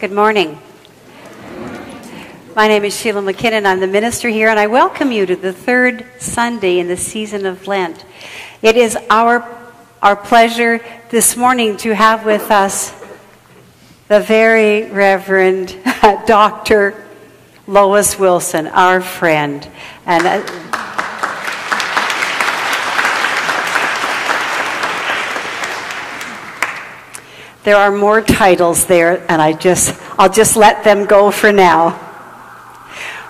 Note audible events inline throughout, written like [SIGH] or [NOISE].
Good morning. My name is Sheila McKinnon. I'm the minister here, and I welcome you to the third Sunday in the season of Lent. It is our, our pleasure this morning to have with us the very Reverend [LAUGHS] Dr. Lois Wilson, our friend. And uh, There are more titles there, and I just, I'll just let them go for now.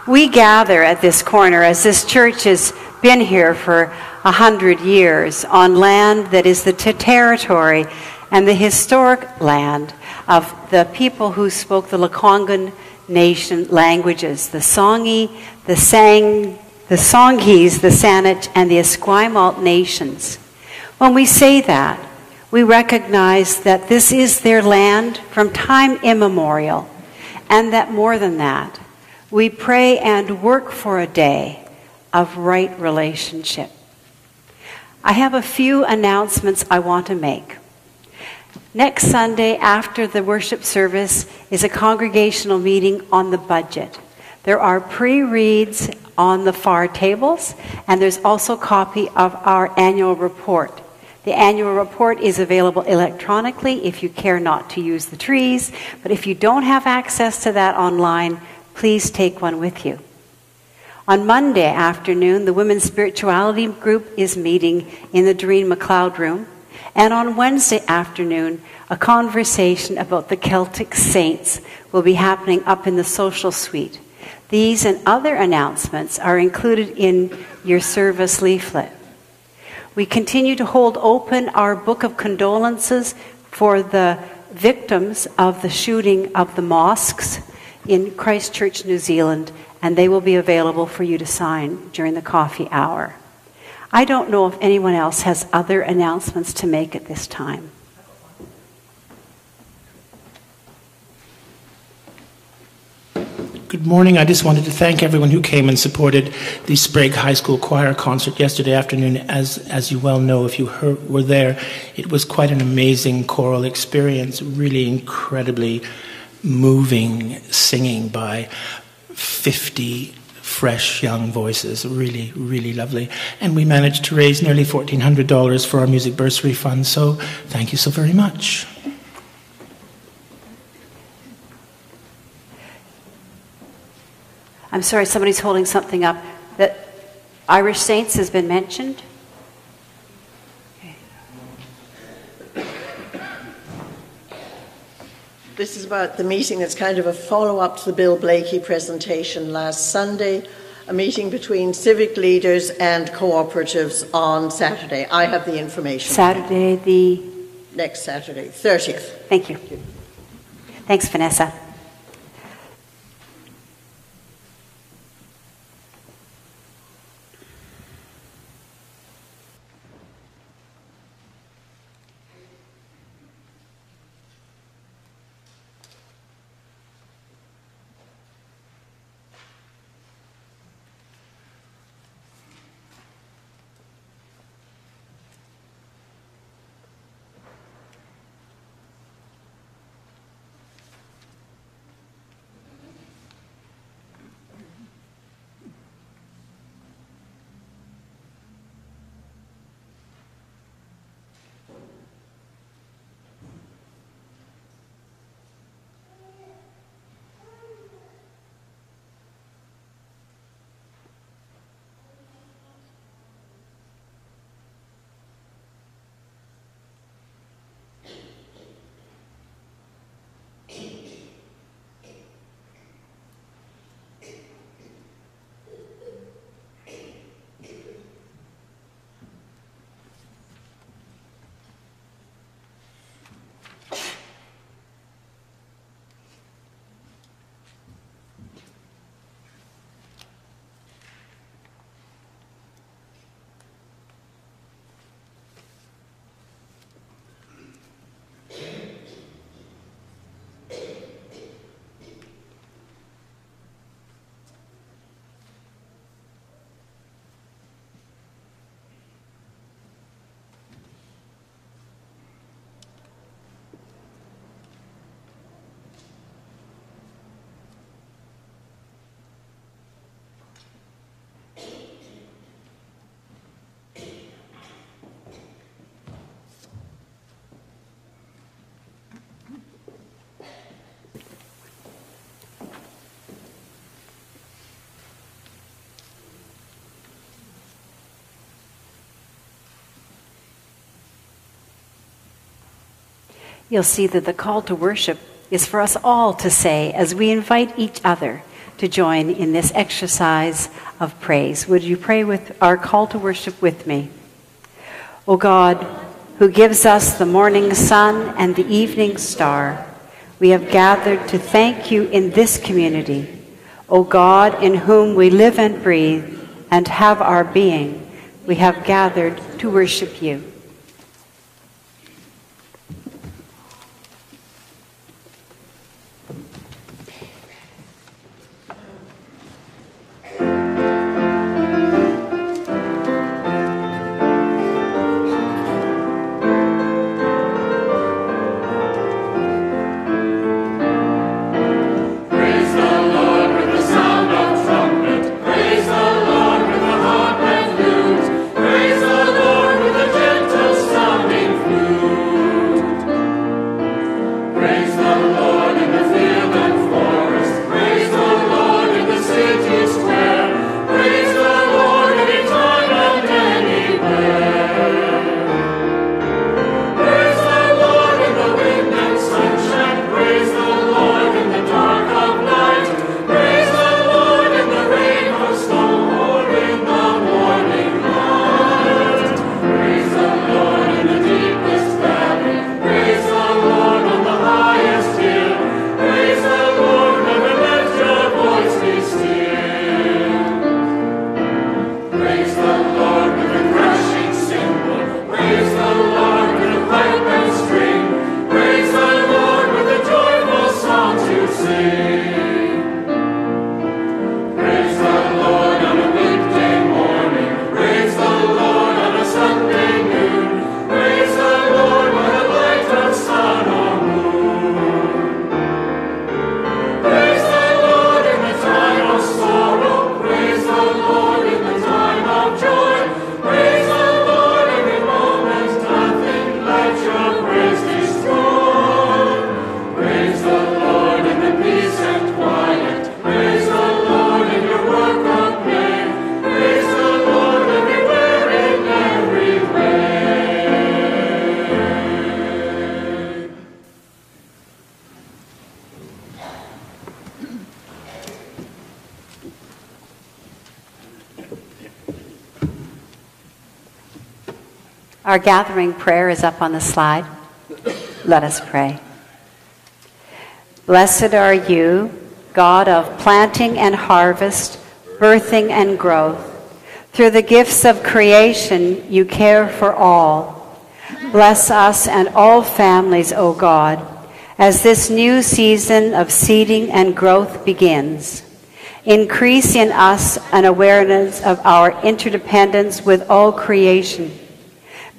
We gather at this corner as this church has been here for a hundred years on land that is the territory and the historic land of the people who spoke the Lekwungen nation languages, the Songi, the Sang, the Songhees, the Saanich, and the Esquimalt nations. When we say that, we recognize that this is their land from time immemorial, and that more than that, we pray and work for a day of right relationship. I have a few announcements I want to make. Next Sunday, after the worship service, is a congregational meeting on the budget. There are pre reads on the far tables, and there's also a copy of our annual report. The annual report is available electronically if you care not to use the trees, but if you don't have access to that online, please take one with you. On Monday afternoon, the Women's Spirituality Group is meeting in the Doreen McLeod room. And on Wednesday afternoon, a conversation about the Celtic saints will be happening up in the social suite. These and other announcements are included in your service leaflet. We continue to hold open our book of condolences for the victims of the shooting of the mosques in Christchurch, New Zealand, and they will be available for you to sign during the coffee hour. I don't know if anyone else has other announcements to make at this time. Good morning. I just wanted to thank everyone who came and supported the Sprague High School Choir concert yesterday afternoon. As, as you well know, if you heard, were there, it was quite an amazing choral experience, really incredibly moving singing by 50 fresh young voices. Really, really lovely. And we managed to raise nearly $1,400 for our music bursary fund, so thank you so very much. I'm sorry, somebody's holding something up. That Irish Saints has been mentioned. This is about the meeting that's kind of a follow up to the Bill Blakey presentation last Sunday, a meeting between civic leaders and cooperatives on Saturday. I have the information. Saturday, the. Next Saturday, 30th. Thank you. Thanks, Vanessa. You'll see that the call to worship is for us all to say as we invite each other to join in this exercise of praise. Would you pray with our call to worship with me? O God, who gives us the morning sun and the evening star, we have gathered to thank you in this community. O God, in whom we live and breathe and have our being, we have gathered to worship you. Our gathering prayer is up on the slide. Let us pray. Blessed are you, God of planting and harvest, birthing and growth. Through the gifts of creation, you care for all. Bless us and all families, O God, as this new season of seeding and growth begins. Increase in us an awareness of our interdependence with all creation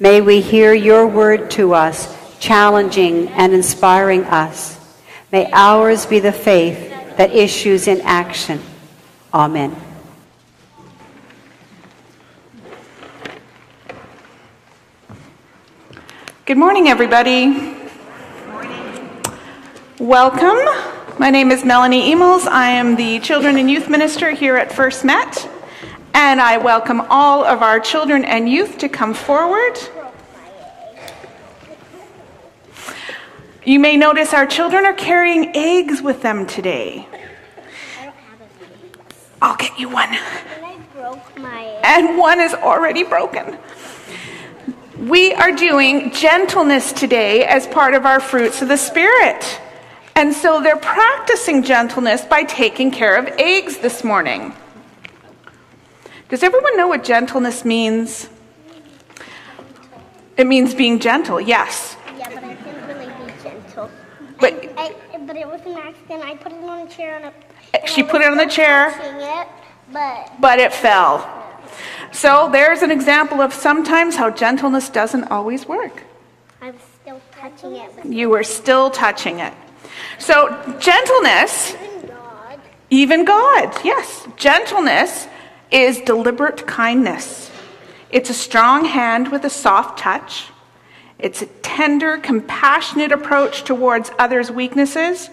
May we hear your word to us, challenging and inspiring us. May ours be the faith that issues in action. Amen. Good morning, everybody. Welcome. My name is Melanie Emels. I am the Children and Youth Minister here at First Met. And I welcome all of our children and youth to come forward. You may notice our children are carrying eggs with them today. I'll get you one. And one is already broken. We are doing gentleness today as part of our fruits of the Spirit. And so they're practicing gentleness by taking care of eggs this morning. Does everyone know what gentleness means? It means being gentle, yes. Yeah, but I didn't really be gentle. But, I, I, but it was an accident. I put it on a chair and, I, uh, she put it on the chair. It, but, but it fell. So there's an example of sometimes how gentleness doesn't always work. I was still touching it. You were still touching it. So gentleness. Even God. Even God, yes. Gentleness is deliberate kindness. It's a strong hand with a soft touch. It's a tender, compassionate approach towards others' weaknesses.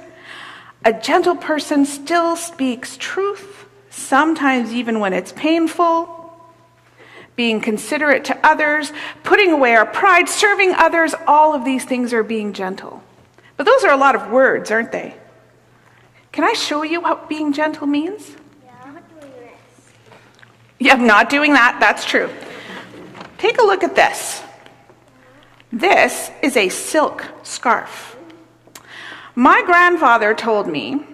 A gentle person still speaks truth, sometimes even when it's painful. Being considerate to others, putting away our pride, serving others, all of these things are being gentle. But those are a lot of words, aren't they? Can I show you what being gentle means? I'm not doing that. That's true. Take a look at this. This is a silk scarf. My grandfather told me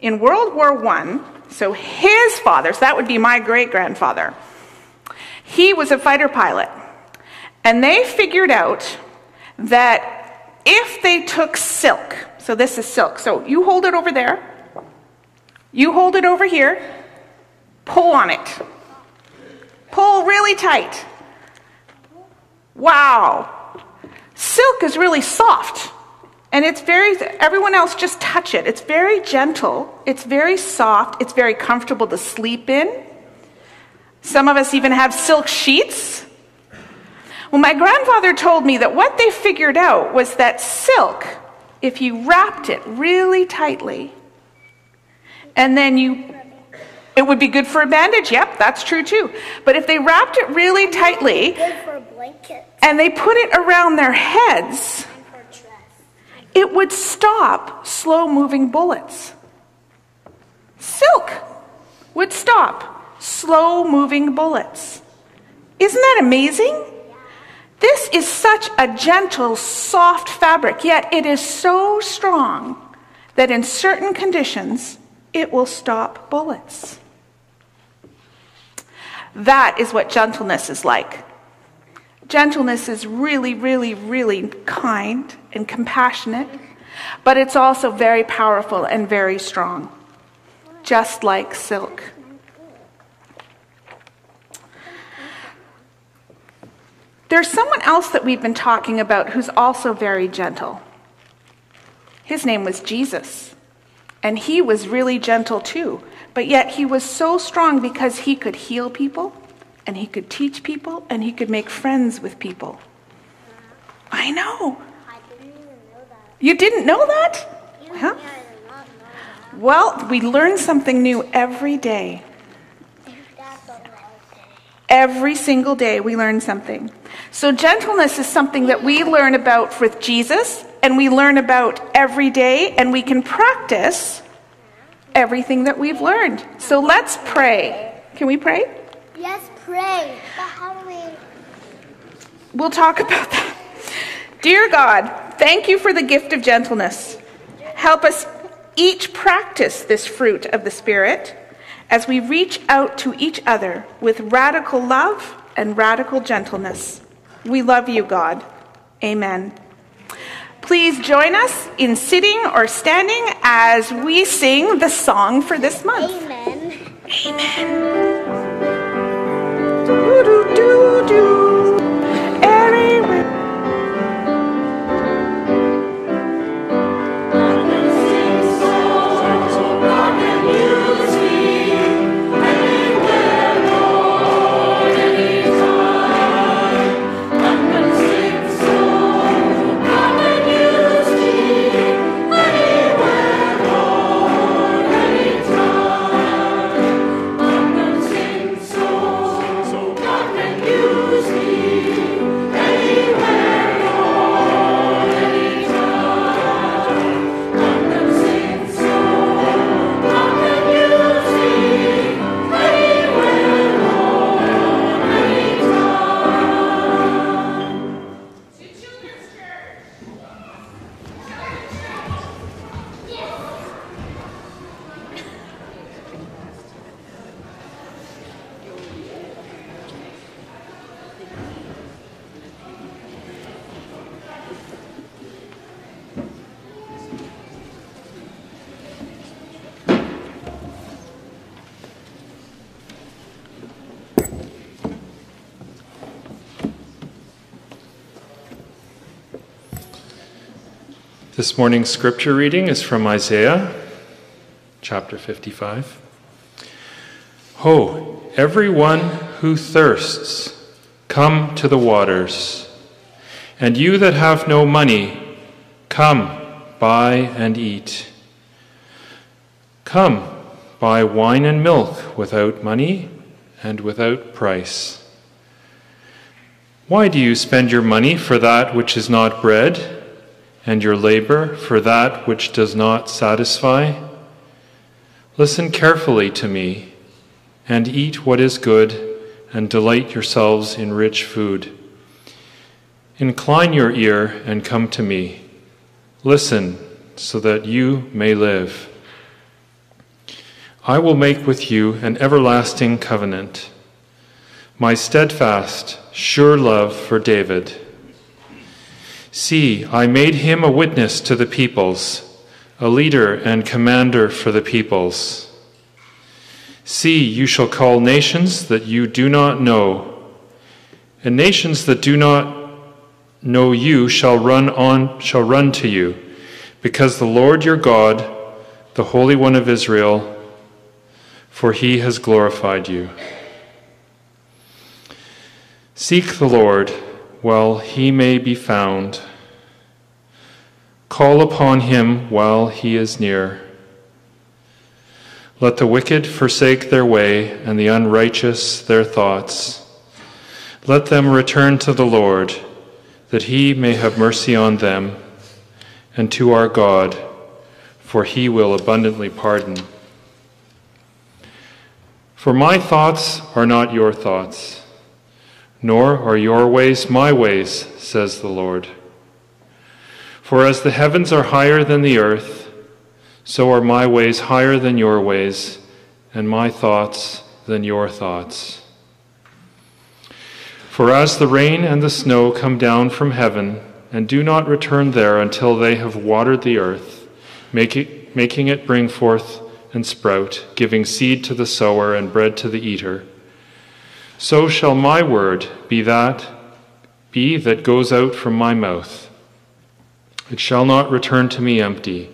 in World War I, so his father, so that would be my great grandfather, he was a fighter pilot. And they figured out that if they took silk, so this is silk, so you hold it over there, you hold it over here, pull on it. Pull really tight. Wow. Silk is really soft. And it's very, everyone else just touch it. It's very gentle. It's very soft. It's very comfortable to sleep in. Some of us even have silk sheets. Well, my grandfather told me that what they figured out was that silk, if you wrapped it really tightly, and then you, it would be good for a bandage. Yep, that's true too. But if they wrapped it really tightly, Good for a blanket and they put it around their heads, and for a dress. it would stop slow moving bullets. Silk would stop slow moving bullets. Isn't that amazing? This is such a gentle, soft fabric, yet it is so strong that in certain conditions it will stop bullets. That is what gentleness is like. Gentleness is really, really, really kind and compassionate, but it's also very powerful and very strong, just like silk. There's someone else that we've been talking about who's also very gentle. His name was Jesus, and he was really gentle too, but yet he was so strong because he could heal people and he could teach people and he could make friends with people. I know. I didn't know. You didn't know that? Huh? know that. Well, we learn something new every day. Every single day we learn something. So, gentleness is something that we learn about with Jesus and we learn about every day, and we can practice everything that we've learned. So, let's pray. Can we pray? Yes, pray. But how do we? We'll talk [LAUGHS] about that. Dear God, thank you for the gift of gentleness. Help us each practice this fruit of the Spirit as we reach out to each other with radical love and radical gentleness. We love you, God. Amen. Please join us in sitting or standing as we sing the song for this month. Amen. Do-do-do-do. This morning's scripture reading is from Isaiah chapter 55. Ho, everyone who thirsts, come to the waters. And you that have no money, come, buy and eat. Come, buy wine and milk without money and without price. Why do you spend your money for that which is not bread? And your labor for that which does not satisfy? Listen carefully to me, and eat what is good, and delight yourselves in rich food. Incline your ear and come to me. Listen, so that you may live. I will make with you an everlasting covenant, my steadfast, sure love for David. See, I made him a witness to the peoples, a leader and commander for the peoples. See, you shall call nations that you do not know, and nations that do not know you shall run on shall run to you, because the Lord your God, the Holy One of Israel, for he has glorified you. Seek the Lord while he may be found. Call upon him while he is near. Let the wicked forsake their way and the unrighteous their thoughts. Let them return to the Lord, that he may have mercy on them, and to our God, for he will abundantly pardon. For my thoughts are not your thoughts nor are your ways my ways, says the Lord. For as the heavens are higher than the earth, so are my ways higher than your ways, and my thoughts than your thoughts. For as the rain and the snow come down from heaven, and do not return there until they have watered the earth, making it bring forth and sprout, giving seed to the sower and bread to the eater, so shall my word be that be that goes out from my mouth. It shall not return to me empty,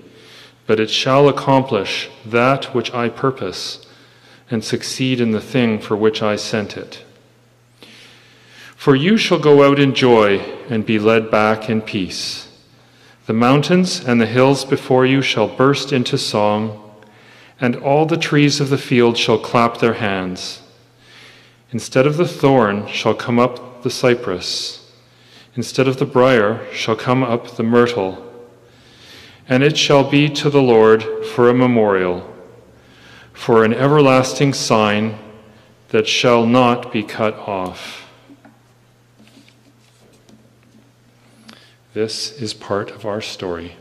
but it shall accomplish that which I purpose and succeed in the thing for which I sent it. For you shall go out in joy and be led back in peace. The mountains and the hills before you shall burst into song, and all the trees of the field shall clap their hands. Instead of the thorn shall come up the cypress, instead of the brier shall come up the myrtle, and it shall be to the Lord for a memorial, for an everlasting sign that shall not be cut off. This is part of our story.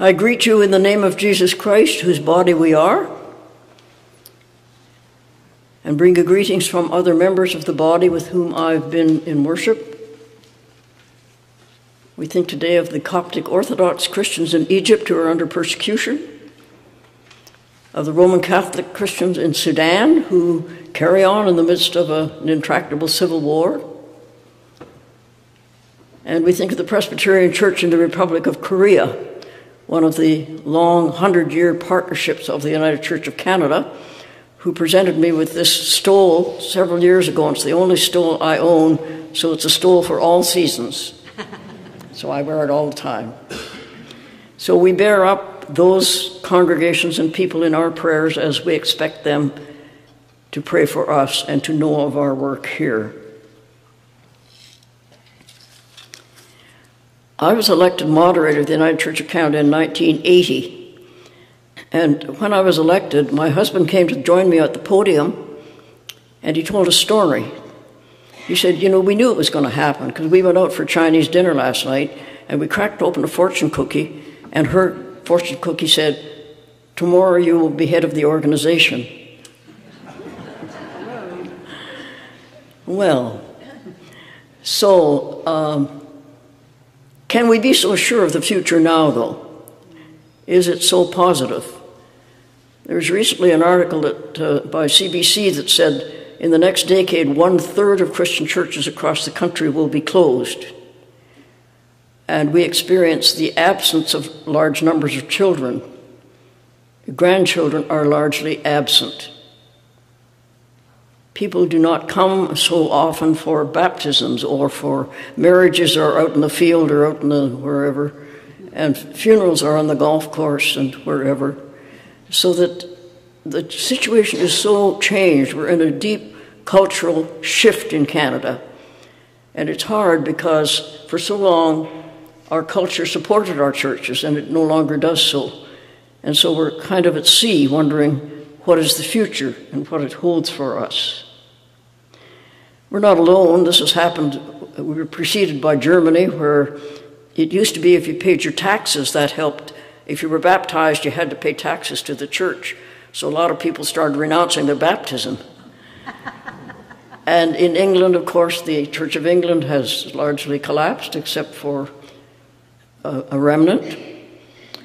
I greet you in the name of Jesus Christ, whose body we are, and bring greetings from other members of the body with whom I've been in worship. We think today of the Coptic Orthodox Christians in Egypt who are under persecution, of the Roman Catholic Christians in Sudan who carry on in the midst of a, an intractable civil war. And we think of the Presbyterian Church in the Republic of Korea, one of the long hundred year partnerships of the United Church of Canada, who presented me with this stole several years ago. And it's the only stole I own, so it's a stole for all seasons [LAUGHS] so I wear it all the time. So we bear up those congregations and people in our prayers as we expect them to pray for us and to know of our work here. I was elected moderator of the United Church of Canada in 1980. And when I was elected, my husband came to join me at the podium and he told a story he said, You know, we knew it was going to happen because we went out for Chinese dinner last night and we cracked open a fortune cookie, and her fortune cookie said, Tomorrow you will be head of the organization. [LAUGHS] well, so um, can we be so sure of the future now, though? Is it so positive? There was recently an article that, uh, by CBC that said in the next decade, one third of Christian churches across the country will be closed. And we experience the absence of large numbers of children. Grandchildren are largely absent. People do not come so often for baptisms or for marriages or out in the field or out in the wherever. And funerals are on the golf course and wherever. So that the situation is so changed. We're in a deep cultural shift in Canada. And it's hard because for so long our culture supported our churches and it no longer does so. And so we're kind of at sea wondering what is the future and what it holds for us. We're not alone. This has happened. We were preceded by Germany, where it used to be if you paid your taxes, that helped. If you were baptized, you had to pay taxes to the church. So a lot of people started renouncing their baptism. and in England, of course, the Church of England has largely collapsed, except for a, a remnant.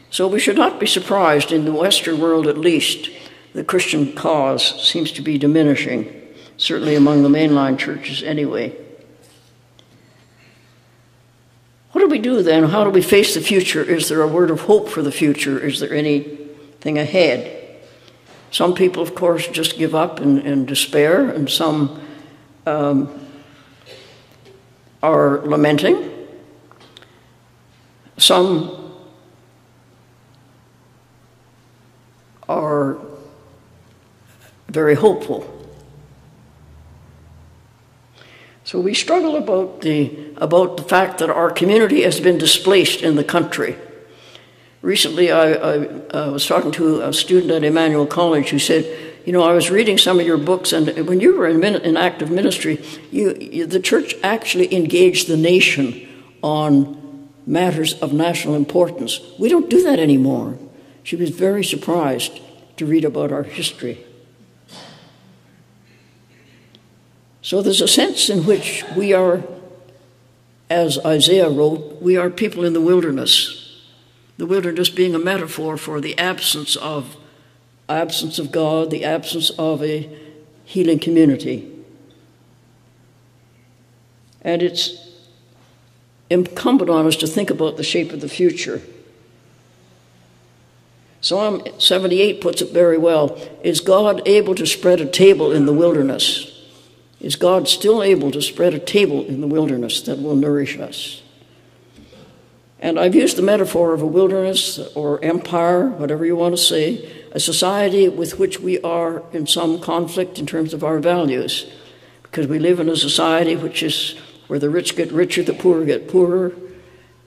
So we should not be surprised, in the Western world at least, the Christian cause seems to be diminishing, certainly among the mainline churches anyway. What do we do then? How do we face the future? Is there a word of hope for the future? Is there anything ahead? Some people, of course, just give up and, and despair, and some um, are lamenting. Some are very hopeful. So we struggle about the, about the fact that our community has been displaced in the country. Recently, I, I was talking to a student at Emmanuel College who said, you know, I was reading some of your books, and when you were in, in active ministry, you, you, the church actually engaged the nation on matters of national importance. We don't do that anymore. She was very surprised to read about our history. So there's a sense in which we are, as Isaiah wrote, we are people in the wilderness the wilderness being a metaphor for the absence of absence of God, the absence of a healing community. And it's incumbent on us to think about the shape of the future. Psalm 78 puts it very well. Is God able to spread a table in the wilderness? Is God still able to spread a table in the wilderness that will nourish us? And I've used the metaphor of a wilderness or empire, whatever you want to say, a society with which we are in some conflict in terms of our values. Because we live in a society which is where the rich get richer, the poor get poorer.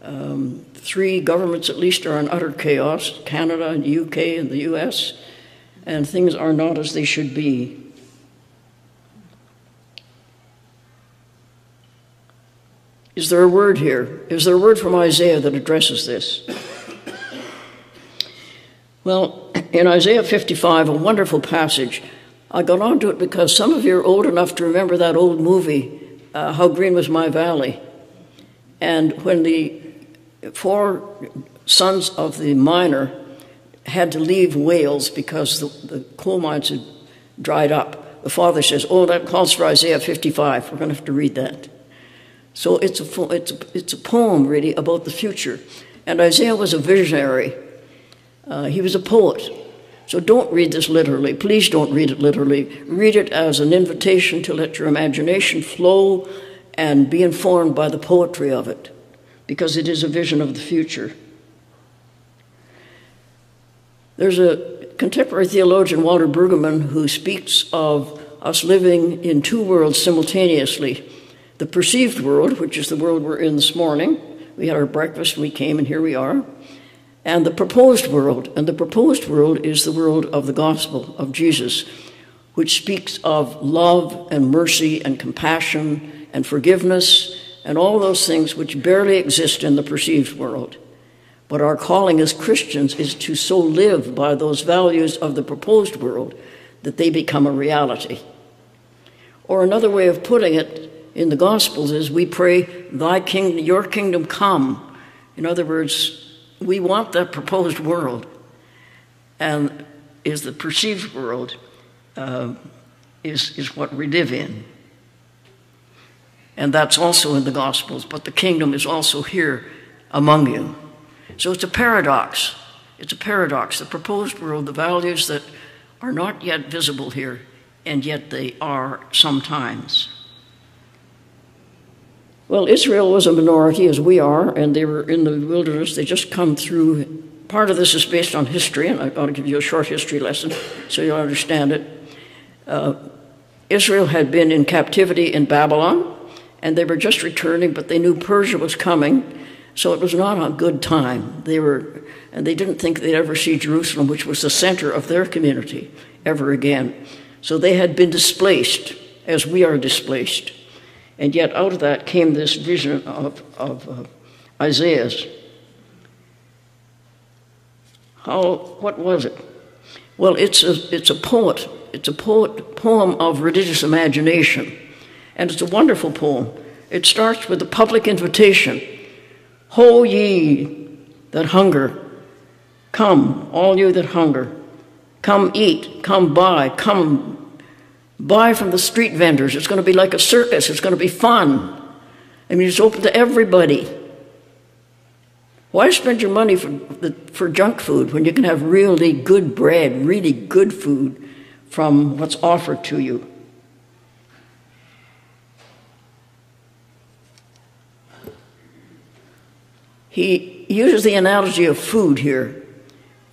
Um, three governments at least are in utter chaos Canada and the UK and the US, and things are not as they should be. Is there a word here? Is there a word from Isaiah that addresses this? Well, in Isaiah 55, a wonderful passage, I got onto it because some of you are old enough to remember that old movie, uh, How Green Was My Valley. And when the four sons of the miner had to leave Wales because the, the coal mines had dried up, the father says, Oh, that calls for Isaiah 55. We're going to have to read that. So it's a, it's a, it's a poem, really, about the future. And Isaiah was a visionary, uh, he was a poet. So don't read this literally. Please don't read it literally. Read it as an invitation to let your imagination flow and be informed by the poetry of it, because it is a vision of the future. There's a contemporary theologian, Walter Brueggemann, who speaks of us living in two worlds simultaneously the perceived world, which is the world we're in this morning. We had our breakfast, we came, and here we are and the proposed world. And the proposed world is the world of the gospel of Jesus, which speaks of love and mercy and compassion and forgiveness and all those things which barely exist in the perceived world. But our calling as Christians is to so live by those values of the proposed world that they become a reality. Or another way of putting it in the Gospels is we pray, Thy kingdom, your kingdom come. In other words, we want that proposed world, and is the perceived world uh, is, is what we live in. And that's also in the Gospels, but the kingdom is also here among you. So it's a paradox. It's a paradox. The proposed world, the values that are not yet visible here, and yet they are sometimes. Well, Israel was a minority, as we are, and they were in the wilderness. They just come through. Part of this is based on history, and I ought to give you a short history lesson so you'll understand it. Uh, Israel had been in captivity in Babylon, and they were just returning, but they knew Persia was coming, so it was not a good time. They were, and they didn't think they'd ever see Jerusalem, which was the center of their community, ever again. So they had been displaced, as we are displaced. And yet, out of that came this vision of, of uh, Isaiah's. How, what was it? Well, it's a, it's a poet. It's a poet, poem of religious imagination. And it's a wonderful poem. It starts with a public invitation Ho ye that hunger, come, all you that hunger. Come eat, come buy, come Buy from the street vendors. It's going to be like a circus. It's going to be fun. I mean, it's open to everybody. Why spend your money for, for junk food when you can have really good bread, really good food from what's offered to you? He uses the analogy of food here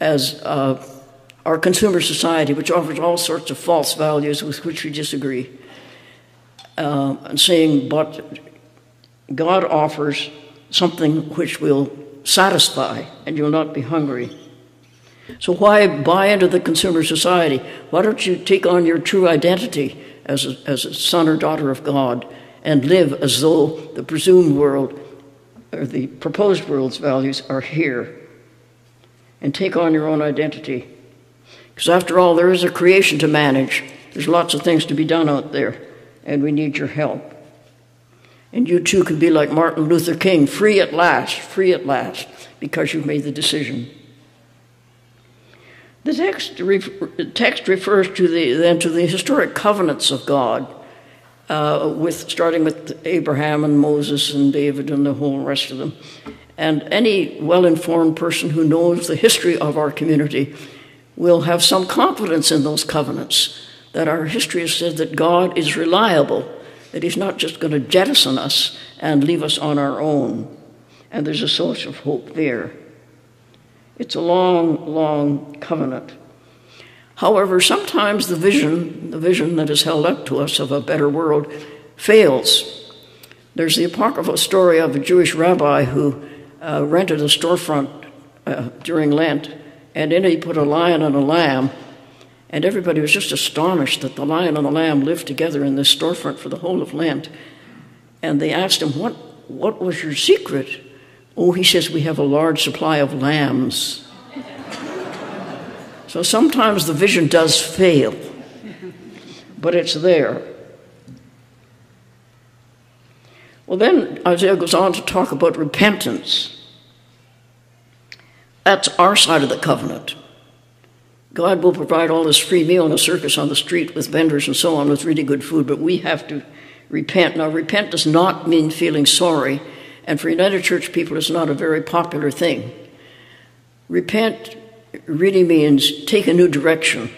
as uh, our consumer society, which offers all sorts of false values with which we disagree, uh, and saying, but God offers something which will satisfy and you'll not be hungry. So, why buy into the consumer society? Why don't you take on your true identity as a, as a son or daughter of God and live as though the presumed world or the proposed world's values are here? And take on your own identity because after all, there is a creation to manage. There's lots of things to be done out there, and we need your help. And you too can be like Martin Luther King, free at last, free at last, because you've made the decision. The text, the text refers to the, then to the historic covenants of God, uh, with starting with Abraham and Moses and David and the whole rest of them. And any well-informed person who knows the history of our community we'll have some confidence in those covenants, that our history has said that God is reliable, that He's not just going to jettison us and leave us on our own. And there's a source of hope there. It's a long, long covenant. However, sometimes the vision, the vision that is held up to us of a better world, fails. There's the apocryphal story of a Jewish rabbi who uh, rented a storefront uh, during Lent and in it he put a lion and a lamb. And everybody was just astonished that the lion and the lamb lived together in this storefront for the whole of Lent. And they asked him, What, what was your secret? Oh, he says, We have a large supply of lambs. [LAUGHS] So sometimes the vision does fail, but it's there. Well, then Isaiah goes on to talk about repentance. That's our side of the covenant. God will provide all this free meal in a circus on the street with vendors and so on with really good food, but we have to repent. Now, repent does not mean feeling sorry, and for United Church people, it's not a very popular thing. Repent really means take a new direction,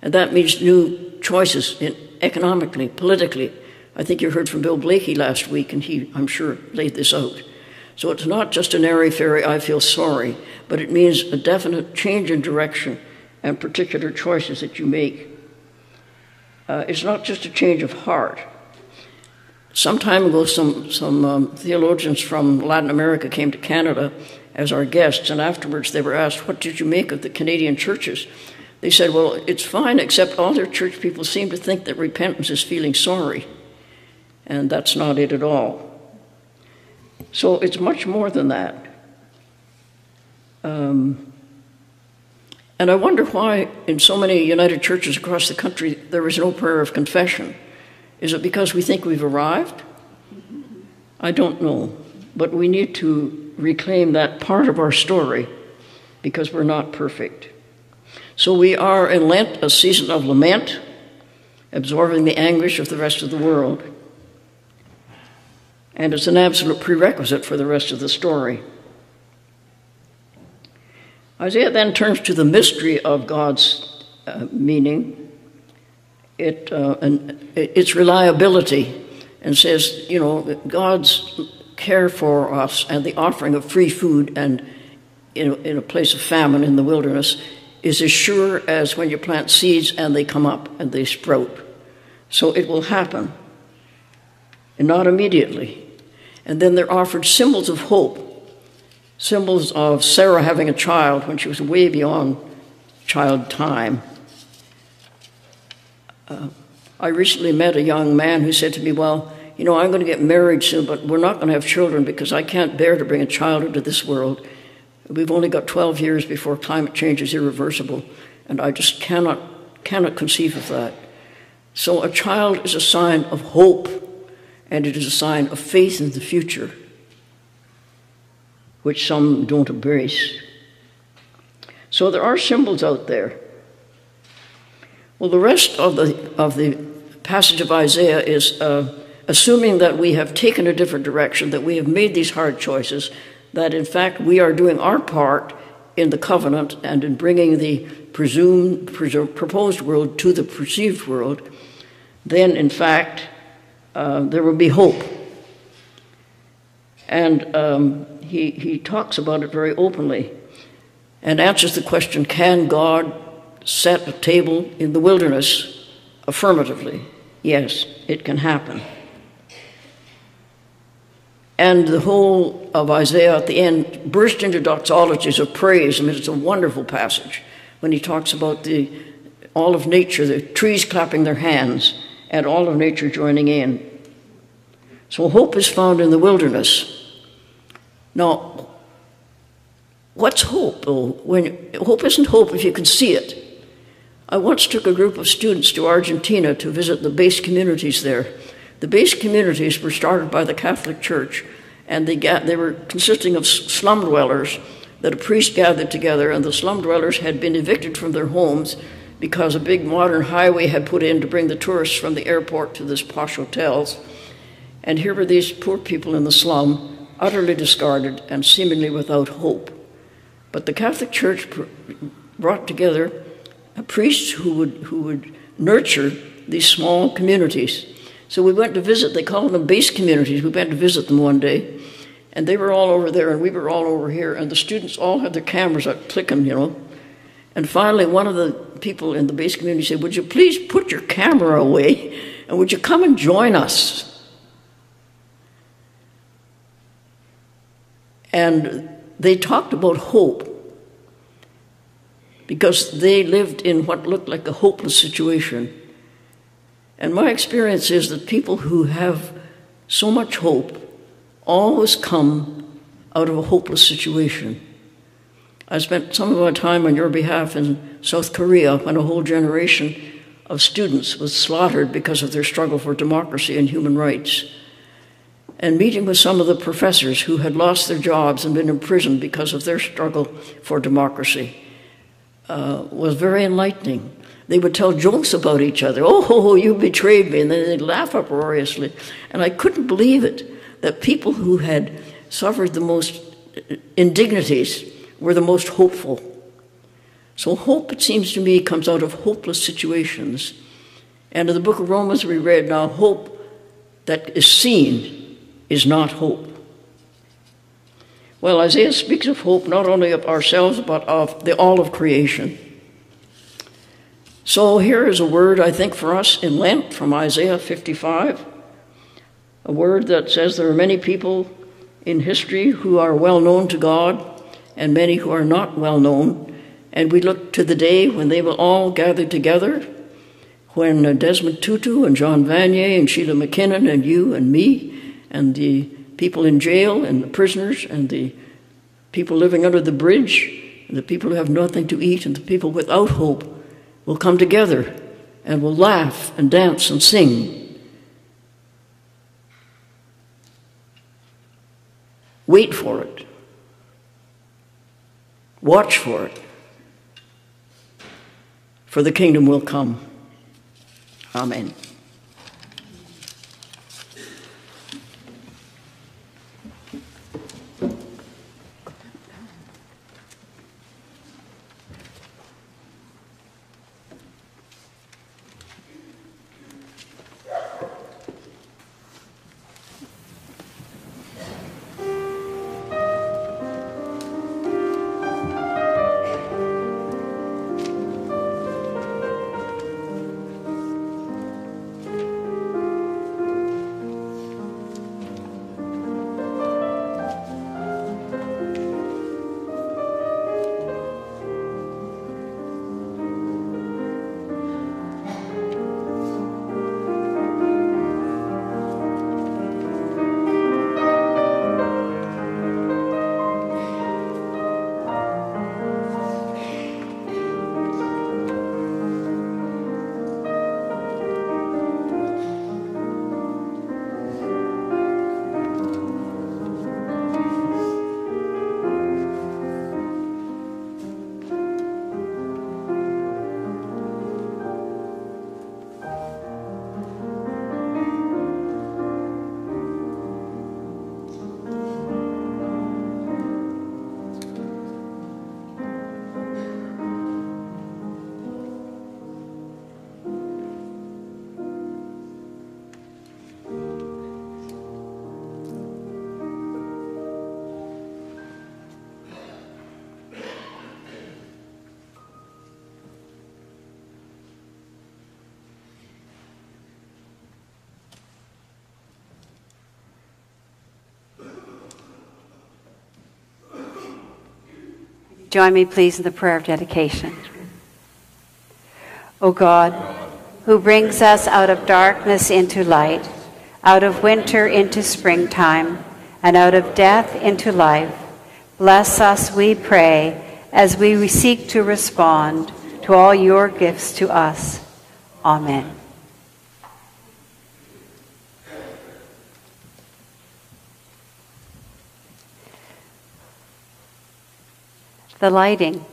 and that means new choices in, economically, politically. I think you heard from Bill Blakey last week, and he, I'm sure, laid this out. So it's not just an airy fairy, I feel sorry, but it means a definite change in direction and particular choices that you make. Uh, it's not just a change of heart. Some time ago, some, some um, theologians from Latin America came to Canada as our guests, and afterwards they were asked, What did you make of the Canadian churches? They said, Well, it's fine, except all their church people seem to think that repentance is feeling sorry. And that's not it at all. So it's much more than that. Um, and I wonder why, in so many United churches across the country, there is no prayer of confession. Is it because we think we've arrived? I don't know. But we need to reclaim that part of our story because we're not perfect. So we are in Lent, a season of lament, absorbing the anguish of the rest of the world. And it's an absolute prerequisite for the rest of the story. Isaiah then turns to the mystery of God's uh, meaning, it, uh, and its reliability, and says, you know, God's care for us and the offering of free food and in in a place of famine in the wilderness is as sure as when you plant seeds and they come up and they sprout. So it will happen, and not immediately. And then they're offered symbols of hope symbols of Sarah having a child when she was way beyond child time. Uh, I recently met a young man who said to me, Well, you know, I'm going to get married soon, but we're not going to have children because I can't bear to bring a child into this world. We've only got 12 years before climate change is irreversible, and I just cannot, cannot conceive of that. So a child is a sign of hope, and it is a sign of faith in the future which some don't embrace. So there are symbols out there. Well, the rest of the, of the passage of Isaiah is uh, assuming that we have taken a different direction, that we have made these hard choices, that in fact we are doing our part in the covenant and in bringing the presumed, proposed world to the perceived world, then in fact uh, there will be hope. And um, he, he talks about it very openly and answers the question can God set a table in the wilderness affirmatively? Yes, it can happen. And the whole of Isaiah at the end burst into doxologies of praise. I mean, it's a wonderful passage when he talks about the, all of nature, the trees clapping their hands, and all of nature joining in. So hope is found in the wilderness. Now, what's hope? Well, when, hope isn't hope if you can see it. I once took a group of students to Argentina to visit the base communities there. The base communities were started by the Catholic Church, and they, got, they were consisting of slum dwellers that a priest gathered together, and the slum dwellers had been evicted from their homes because a big modern highway had put in to bring the tourists from the airport to these posh hotels. And here were these poor people in the slum utterly discarded and seemingly without hope. But the Catholic Church brought together priests who would, who would nurture these small communities. So we went to visit, they called them base communities. We went to visit them one day, and they were all over there, and we were all over here, and the students all had their cameras up clicking, you know. And finally, one of the people in the base community said, Would you please put your camera away, and would you come and join us? And they talked about hope because they lived in what looked like a hopeless situation. And my experience is that people who have so much hope always come out of a hopeless situation. I spent some of my time on your behalf in South Korea when a whole generation of students was slaughtered because of their struggle for democracy and human rights. And meeting with some of the professors who had lost their jobs and been imprisoned because of their struggle for democracy uh, was very enlightening. They would tell jokes about each other. Oh, you betrayed me. And then they'd laugh uproariously. And I couldn't believe it that people who had suffered the most indignities were the most hopeful. So, hope, it seems to me, comes out of hopeless situations. And in the book of Romans, we read now, hope that is seen is not hope. Well, Isaiah speaks of hope not only of ourselves, but of the all of creation. So here is a word, I think, for us in Lent from Isaiah 55, a word that says there are many people in history who are well known to God and many who are not well known. And we look to the day when they will all gather together, when Desmond Tutu and John Vanier and Sheila McKinnon and you and me and the people in jail and the prisoners and the people living under the bridge and the people who have nothing to eat and the people without hope will come together and will laugh and dance and sing. Wait for it. Watch for it. For the kingdom will come. Amen. Join me, please, in the prayer of dedication. O God, who brings us out of darkness into light, out of winter into springtime, and out of death into life, bless us, we pray, as we seek to respond to all your gifts to us. Amen. The lighting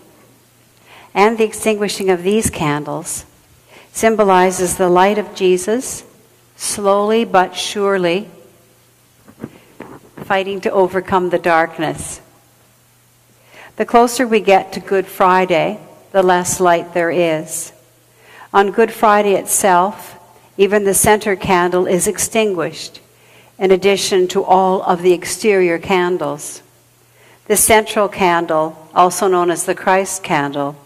and the extinguishing of these candles symbolizes the light of Jesus, slowly but surely fighting to overcome the darkness. The closer we get to Good Friday, the less light there is. On Good Friday itself, even the center candle is extinguished, in addition to all of the exterior candles. The central candle, also known as the Christ candle,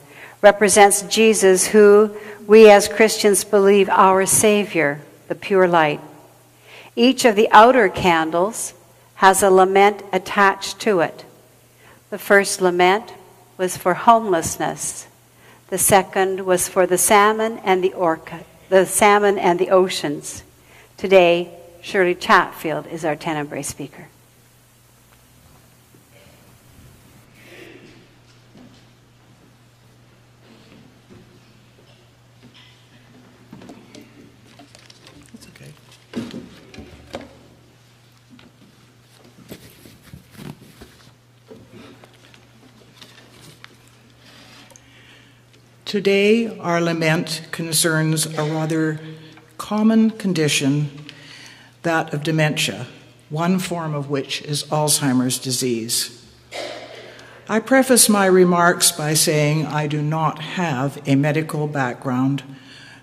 represents Jesus, who we as Christians believe our Savior, the pure light. Each of the outer candles has a lament attached to it. The first lament was for homelessness. The second was for the salmon and the orca, the salmon and the oceans. Today, Shirley Chatfield is our tenebrae speaker. Today, our lament concerns a rather common condition, that of dementia, one form of which is Alzheimer's disease. I preface my remarks by saying I do not have a medical background,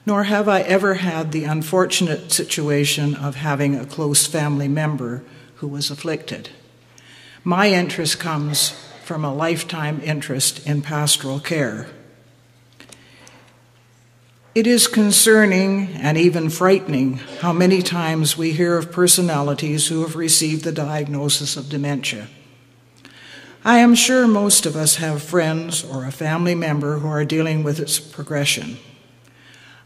nor have I ever had the unfortunate situation of having a close family member who was afflicted. My interest comes from a lifetime interest in pastoral care. It is concerning and even frightening how many times we hear of personalities who have received the diagnosis of dementia. I am sure most of us have friends or a family member who are dealing with its progression.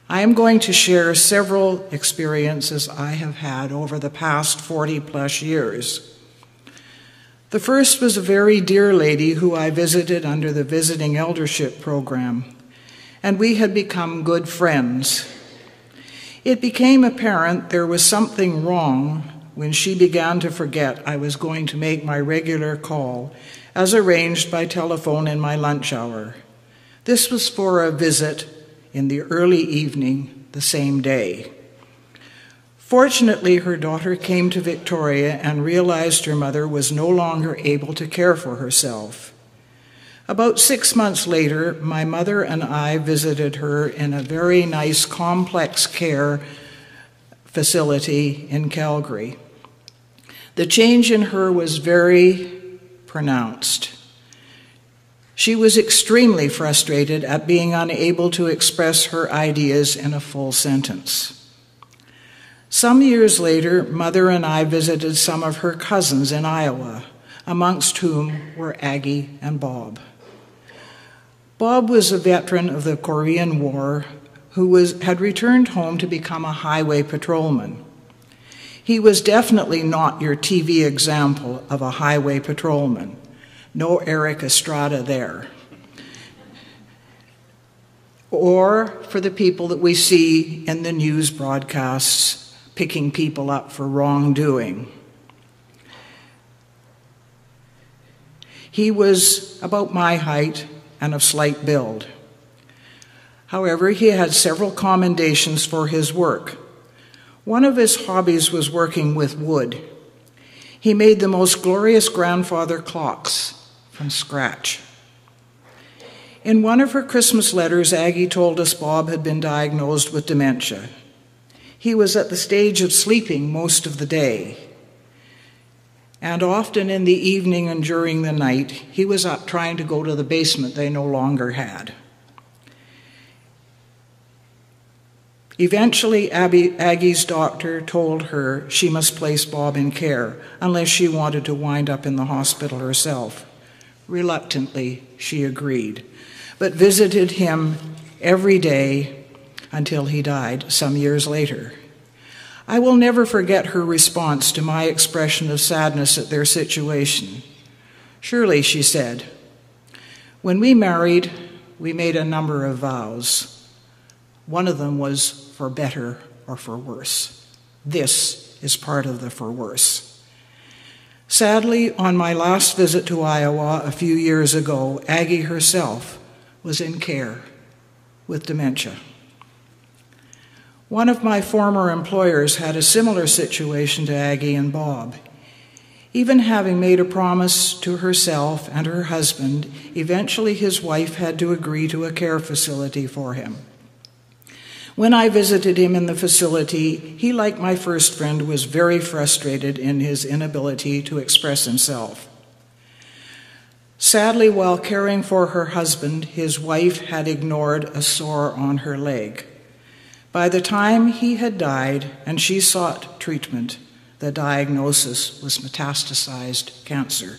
I am going to share several experiences I have had over the past 40 plus years. The first was a very dear lady who I visited under the Visiting Eldership Program and we had become good friends. It became apparent there was something wrong when she began to forget I was going to make my regular call, as arranged by telephone in my lunch hour. This was for a visit in the early evening the same day. Fortunately, her daughter came to Victoria and realized her mother was no longer able to care for herself. About six months later, my mother and I visited her in a very nice complex care facility in Calgary. The change in her was very pronounced. She was extremely frustrated at being unable to express her ideas in a full sentence. Some years later, Mother and I visited some of her cousins in Iowa, amongst whom were Aggie and Bob. Bob was a veteran of the Korean War who was, had returned home to become a highway patrolman. He was definitely not your TV example of a highway patrolman. No Erik Estrada there. Or for the people that we see in the news broadcasts picking people up for wrongdoing. He was about my height and of slight build. However, he had several commendations for his work. One of his hobbies was working with wood. He made the most glorious grandfather clocks from scratch. In one of her Christmas letters, Aggie told us Bob had been diagnosed with dementia. He was at the stage of sleeping most of the day. And often in the evening and during the night, he was up trying to go to the basement they no longer had. Eventually, Abby, Aggie's doctor told her she must place Bob in care unless she wanted to wind up in the hospital herself. Reluctantly, she agreed, but visited him every day until he died some years later. I will never forget her response to my expression of sadness at their situation. Surely, she said, when we married, we made a number of vows. One of them was for better or for worse. This is part of the for worse. Sadly, on my last visit to Iowa a few years ago, Aggie herself was in care with dementia. One of my former employers had a similar situation to Aggie and Bob. Even having made a promise to herself and her husband, eventually his wife had to agree to a care facility for him. When I visited him in the facility, he, like my first friend, was very frustrated in his inability to express himself. Sadly, while caring for her husband, his wife had ignored a sore on her leg. By the time he had died and she sought treatment, the diagnosis was metastasized cancer.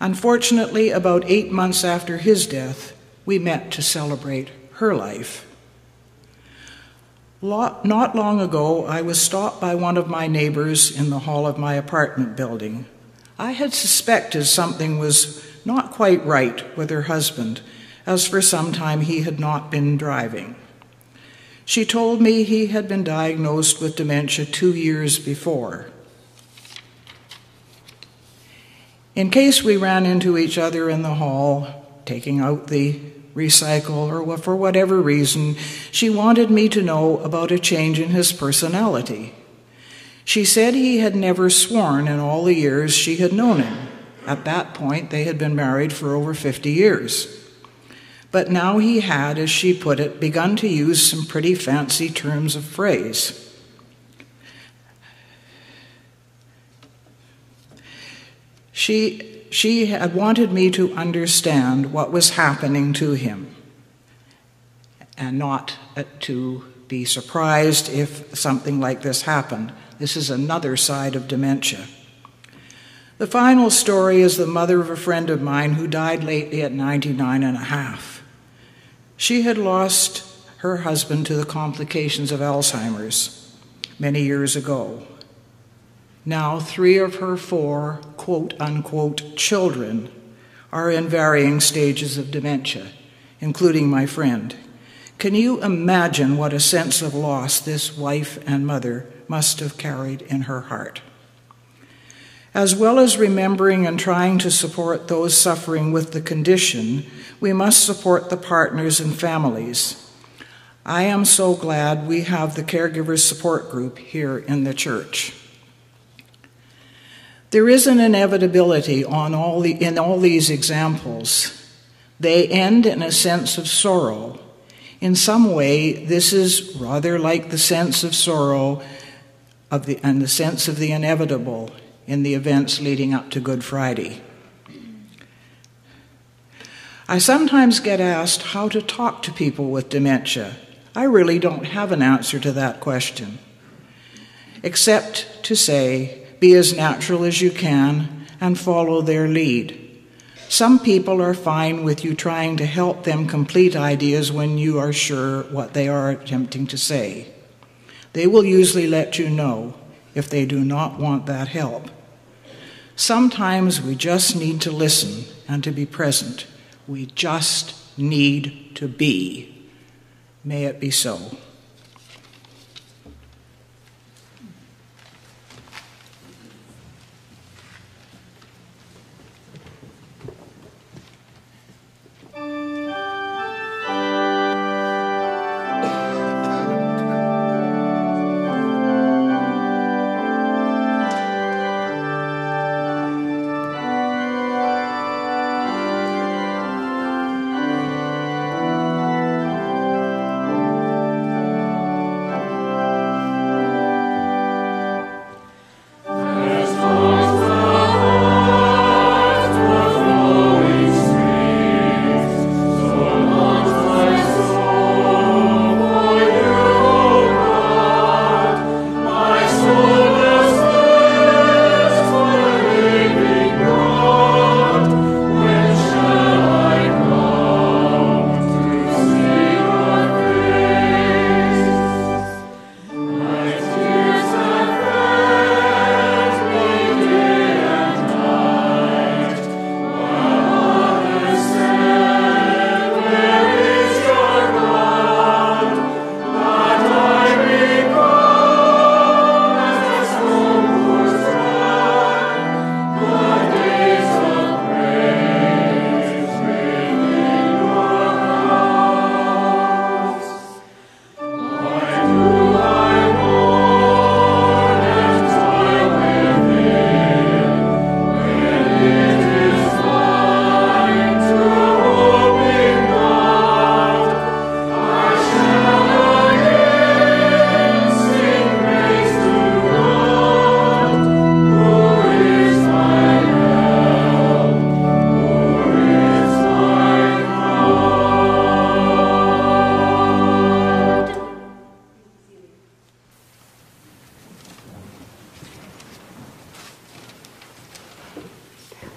Unfortunately, about eight months after his death, we met to celebrate her life. Not long ago, I was stopped by one of my neighbors in the hall of my apartment building. I had suspected something was not quite right with her husband, as for some time he had not been driving. She told me he had been diagnosed with dementia two years before. In case we ran into each other in the hall, taking out the recycle, or for whatever reason, she wanted me to know about a change in his personality. She said he had never sworn in all the years she had known him. At that point, they had been married for over 50 years. But now he had, as she put it, begun to use some pretty fancy terms of phrase. She, she had wanted me to understand what was happening to him and not uh, to be surprised if something like this happened. This is another side of dementia. The final story is the mother of a friend of mine who died lately at 99 and a half. She had lost her husband to the complications of Alzheimer's many years ago. Now, three of her four quote unquote children are in varying stages of dementia, including my friend. Can you imagine what a sense of loss this wife and mother must have carried in her heart? As well as remembering and trying to support those suffering with the condition, we must support the partners and families. I am so glad we have the Caregivers Support Group here in the church. There is an inevitability on all the, in all these examples. They end in a sense of sorrow. In some way, this is rather like the sense of sorrow of the, and the sense of the inevitable in the events leading up to Good Friday. I sometimes get asked how to talk to people with dementia. I really don't have an answer to that question, except to say, be as natural as you can and follow their lead. Some people are fine with you trying to help them complete ideas when you are sure what they are attempting to say. They will usually let you know if they do not want that help. Sometimes we just need to listen and to be present. We just need to be. May it be so.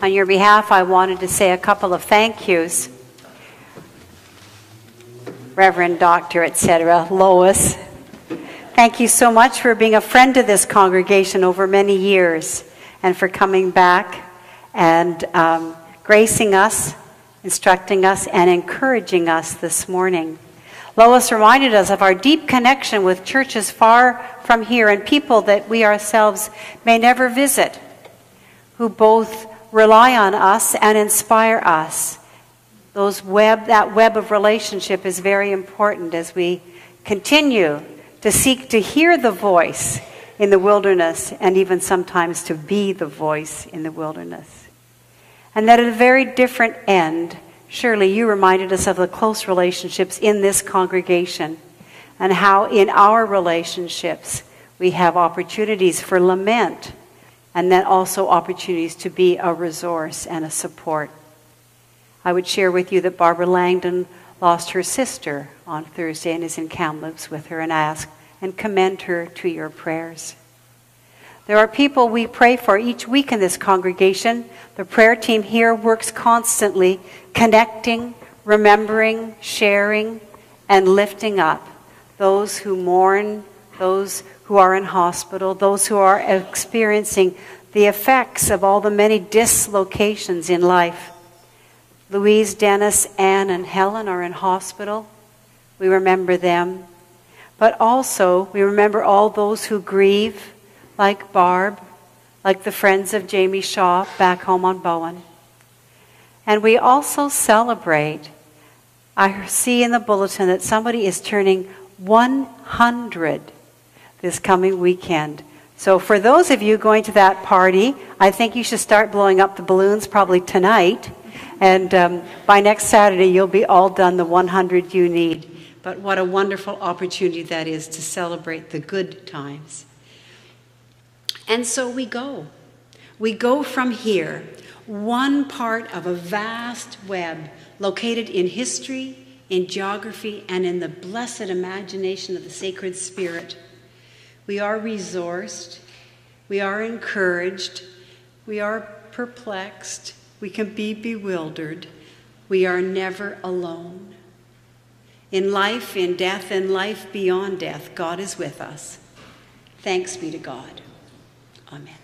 On your behalf, I wanted to say a couple of thank yous. Reverend Doctor, etc., Lois, thank you so much for being a friend to this congregation over many years and for coming back and um, gracing us, instructing us, and encouraging us this morning. Lois reminded us of our deep connection with churches far from here and people that we ourselves may never visit, who both rely on us and inspire us those web, that web of relationship is very important as we continue to seek to hear the voice in the wilderness and even sometimes to be the voice in the wilderness. And that at a very different end, Shirley you reminded us of the close relationships in this congregation and how in our relationships we have opportunities for lament and then also opportunities to be a resource and a support. I would share with you that Barbara Langdon lost her sister on Thursday and is in Kamloops with her and ask and commend her to your prayers. There are people we pray for each week in this congregation. The prayer team here works constantly, connecting, remembering, sharing, and lifting up those who mourn, those who are in hospital, those who are experiencing the effects of all the many dislocations in life. Louise, Dennis, Anne, and Helen are in hospital. We remember them. But also, we remember all those who grieve, like Barb, like the friends of Jamie Shaw back home on Bowen. And we also celebrate. I see in the bulletin that somebody is turning 100 this coming weekend. So, for those of you going to that party, I think you should start blowing up the balloons probably tonight. And um, by next Saturday, you'll be all done the 100 you need. But what a wonderful opportunity that is to celebrate the good times. And so we go. We go from here, one part of a vast web located in history, in geography, and in the blessed imagination of the sacred spirit. We are resourced, we are encouraged, we are perplexed, we can be bewildered. We are never alone. In life, in death, and life beyond death, God is with us. Thanks be to God. Amen.